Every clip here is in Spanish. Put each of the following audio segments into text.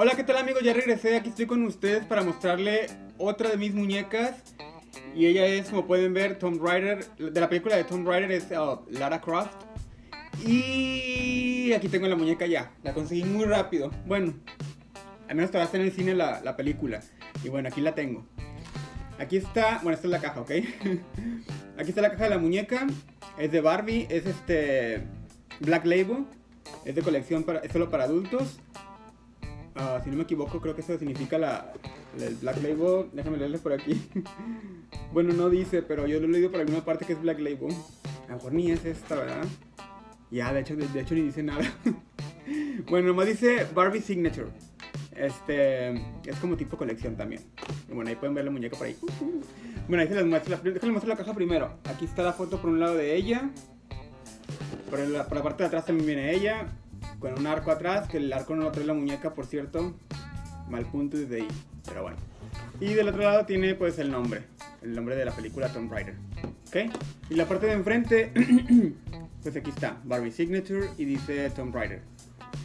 Hola, ¿qué tal amigos? Ya regresé, aquí estoy con ustedes para mostrarle otra de mis muñecas. Y ella es, como pueden ver, Tomb Raider. De la película de Tomb Raider es uh, Lara Croft. Y aquí tengo la muñeca ya. La conseguí muy rápido. Bueno, al menos todavía está en el cine la, la película. Y bueno, aquí la tengo. Aquí está, bueno, esta es la caja, ¿ok? aquí está la caja de la muñeca. Es de Barbie, es este Black Label. Es de colección, para, es solo para adultos. Ah, si no me equivoco, creo que eso significa la, el Black Label. Déjame leerles por aquí. bueno, no dice, pero yo lo he leído por alguna parte que es Black Label. A lo mejor ni es esta, ¿verdad? Ya, de hecho, de, hecho ni dice nada. bueno, nomás dice Barbie Signature. Este es como tipo colección también. Bueno, ahí pueden ver la muñeca por ahí. Bueno, ahí se las muestro. Déjenme mostrar la caja primero. Aquí está la foto por un lado de ella. Por la, por la parte de atrás también viene ella con un arco atrás, que el arco no lo trae la muñeca, por cierto. Mal punto desde ahí, pero bueno. Y del otro lado tiene pues el nombre, el nombre de la película Tomb Raider. ¿Ok? Y la parte de enfrente, pues aquí está, Barbie Signature y dice Tomb Raider.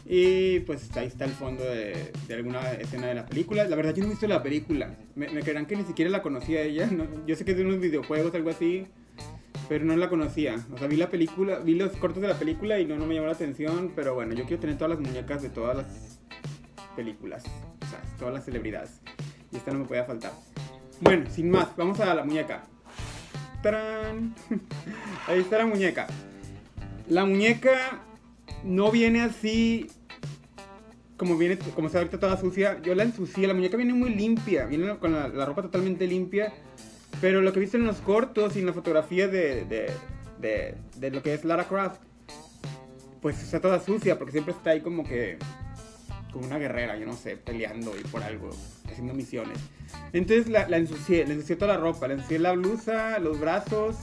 Y pues ahí está el fondo de, alguna escena de la película. La verdad yo no he visto la película. Me, me creerán que ni siquiera la conocía ella. Yo sé que es de unos videojuegos, algo así pero no la conocía. O sea, vi la película, vi los cortos de la película y no, no me llamó la atención, pero bueno, yo quiero tener todas las muñecas de todas las películas, o sea, todas las celebridades. Y esta no me puede faltar. Bueno, sin más, vamos a la muñeca. ¡Tarán! Ahí está la muñeca. La muñeca no viene así como viene, como ahorita toda sucia. Yo la ensucié, la muñeca viene muy limpia, viene con la ropa totalmente limpia pero lo que viste en los cortos y en la fotografía de, de, de, lo que es Lara Croft, pues está toda sucia porque siempre está ahí como que como una guerrera, yo no sé, peleando y por algo, haciendo misiones. Entonces la, la ensucié, le ensucié toda la ropa, le ensucié la blusa, los brazos,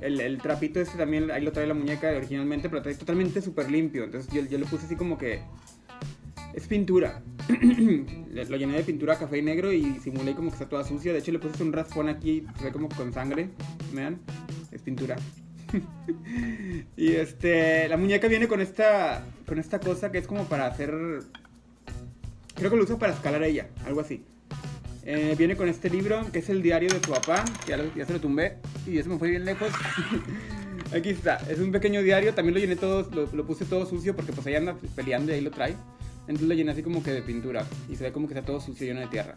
el, el, trapito este también, ahí lo trae la muñeca originalmente, pero trae totalmente súper limpio. Entonces yo, yo, le puse así como que... Es pintura. lo llené de pintura café y negro y simulé como que está toda sucia. De hecho, le puse un raspón aquí, se ve como con sangre. Vean, es pintura. y este, la muñeca viene con esta, con esta cosa que es como para hacer. Creo que lo uso para escalar ella, algo así. Eh, viene con este libro que es el diario de su papá, ya, ya se lo tumbé y eso me fue bien lejos. Aquí está, es un pequeño diario, también lo llené todo, lo, lo, puse todo sucio porque pues ahí anda peleando y ahí lo trae. Entonces lo llené así como que de pintura. Y se ve como que está todo sucio, lleno de tierra.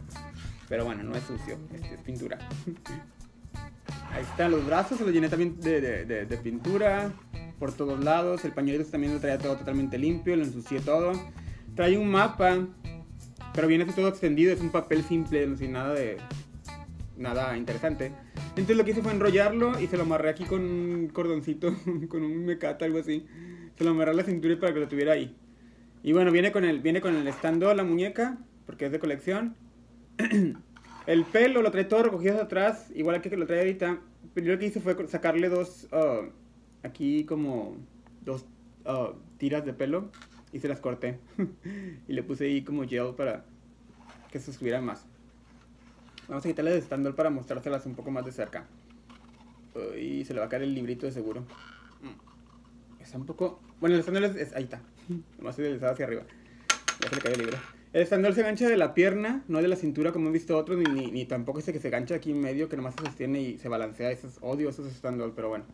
Pero bueno, no es sucio, es, pintura. Ahí están los brazos, se los llené también de, de, pintura. Por todos lados. El pañuelo también lo traía todo totalmente limpio, lo ensucié todo. Trae un mapa, pero viene así todo extendido. Es un papel simple, sin nada de. nada interesante. Entonces lo que hice fue enrollarlo y se lo amarré aquí con un cordoncito, con un mecata, algo así. Se lo amarré a la cintura para que lo tuviera ahí. Y bueno, viene con el, viene con el estando la muñeca, porque es de colección. el pelo lo trae todo recogido atrás, igual que lo trae ahorita. Pero yo lo que hice fue sacarle dos, uh, aquí como dos uh, tiras de pelo y se las corté. y le puse ahí como gel para que se subiera más. Vamos a quitarle de estandol para mostrárselas un poco más de cerca. y se le va a caer el librito de seguro. Mm. Está un poco... Bueno, el estandol es... Ahí está. Nomás se deslizaba hacia arriba. Ya se le cayó el libro. El estandol se gancha de la pierna, no de la cintura como he visto otros, ni, ni, tampoco ese que se gancha aquí en medio, que nomás se sostiene y se balancea. Esos, odio esos estandol, pero bueno.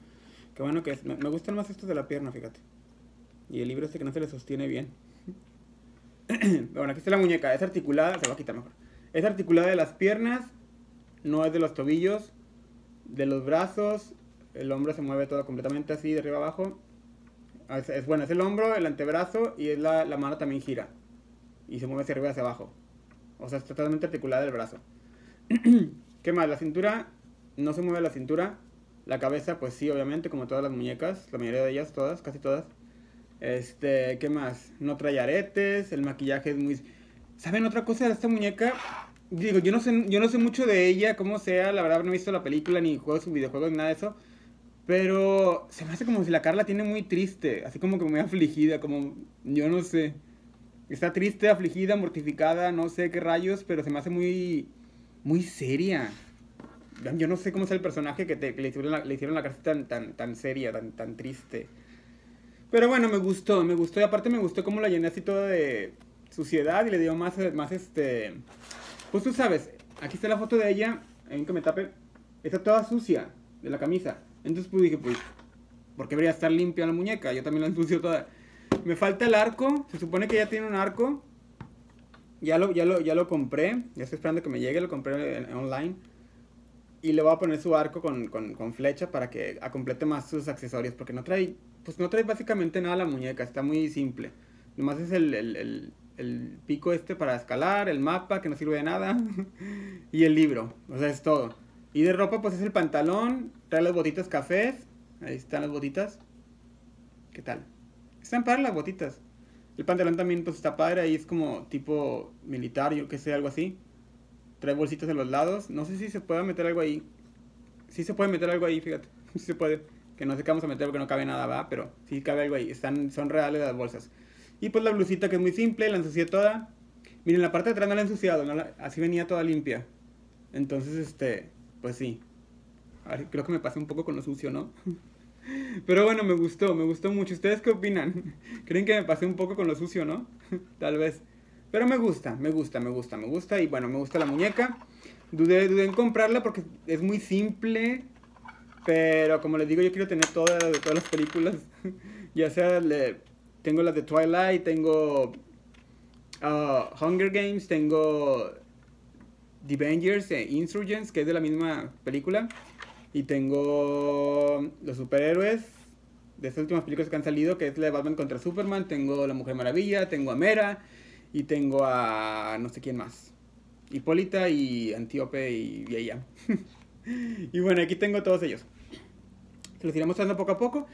Qué bueno que es. Me, gustan más estos de la pierna, fíjate. Y el libro este que no se le sostiene bien. bueno, aquí está la muñeca. Es articulada, se va a quitar mejor. Es articulada de las piernas, no es de los tobillos, de los brazos. El hombro se mueve todo completamente así, de arriba abajo. Es, bueno, es el hombro, el antebrazo y es la, la, mano también gira. Y se mueve hacia arriba y hacia abajo. O sea, está totalmente articulada el brazo. ¿Qué más? La cintura no se mueve la cintura. La cabeza, pues sí, obviamente, como todas las muñecas. La mayoría de ellas, todas, casi todas. Este, ¿qué más? No trae aretes. El maquillaje es muy... ¿Saben otra cosa de esta muñeca? Digo, yo no sé, yo no sé mucho de ella, cómo sea. La verdad no he visto la película, ni juegos, videojuegos, ni nada de eso. Pero se me hace como si la Carla tiene muy triste, así como que muy afligida, como yo no sé. Está triste, afligida, mortificada, no sé qué rayos, pero se me hace muy muy seria. Yo no sé cómo es el personaje que, te, le, hicieron la, le hicieron la cara tan, tan, tan seria, tan, tan triste. Pero bueno, me gustó, me gustó. Y aparte me gustó cómo la llené así toda de... suciedad y le dio más, más este... Pues tú sabes, aquí está la foto de ella, en que me tape, está toda sucia de la camisa. Entonces pues dije, pues, ¿por qué debería estar limpia la muñeca? Yo también la ensucio toda. Me falta el arco, se supone que ya tiene un arco. Ya lo, ya lo, ya lo compré, ya estoy esperando que me llegue, lo compré online. Y le voy a poner su arco con, con, con flecha para que complete más sus accesorios, porque no trae, pues no trae básicamente nada la muñeca, está muy simple. Nomás es el, el, el, el pico este para escalar, el mapa que no sirve de nada y el libro, o sea, es todo. Y de ropa pues es el pantalón, trae las botitas cafés, ahí están las botitas. ¿Qué tal? Están padres las botitas. El pantalón también pues está padre, ahí es como tipo militar, yo que sé, algo así. Trae bolsitas en los lados, no sé si se puede meter algo ahí. Sí se puede meter algo ahí, fíjate, sí se puede. Que no sé qué vamos a meter porque no cabe nada, va, pero sí cabe algo ahí. Están, son reales las bolsas. Y pues la blusita que es muy simple, la ensucié toda. Miren, la parte de atrás no la he ensuciado, así venía toda limpia. Entonces, este, pues sí. creo que me pasé un poco con lo sucio, ¿no? Pero bueno, me gustó, me gustó mucho. ¿Ustedes qué opinan? ¿Creen que me pasé un poco con lo sucio, no? Tal vez. Pero me gusta, me gusta, me gusta, me gusta. Y bueno, me gusta la muñeca. Dudé, dudé en comprarla porque es muy simple. Pero como les digo, yo quiero tener todas, todas las películas. ya sea tengo las de Twilight, tengo uh, Hunger Games, tengo The Avengers e Insurgents, que es de la misma película. Y tengo los superhéroes de estas últimas películas que han salido, que es la de Batman contra Superman. Tengo la Mujer Maravilla, tengo a Mera y tengo a no sé quién más. Hipólita y Antíope y, y ella. y bueno, aquí tengo todos ellos. Se los iré mostrando poco a poco.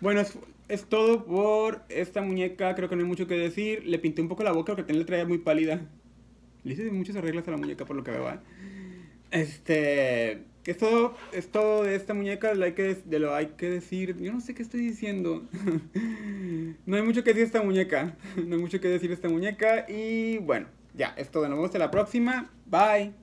Bueno, es, todo por esta muñeca. Creo que no hay mucho que decir. Le pinté un poco la boca porque tenía la traía muy pálida. Le hice muchas arreglos a la muñeca por lo que veo. ¿eh? Este. Es todo, es todo de esta muñeca. De, que, de lo hay que decir. Yo no sé qué estoy diciendo. no hay mucho que decir esta muñeca. no hay mucho que decir esta muñeca. Y bueno, ya, es todo. Nos vemos en la próxima. Bye.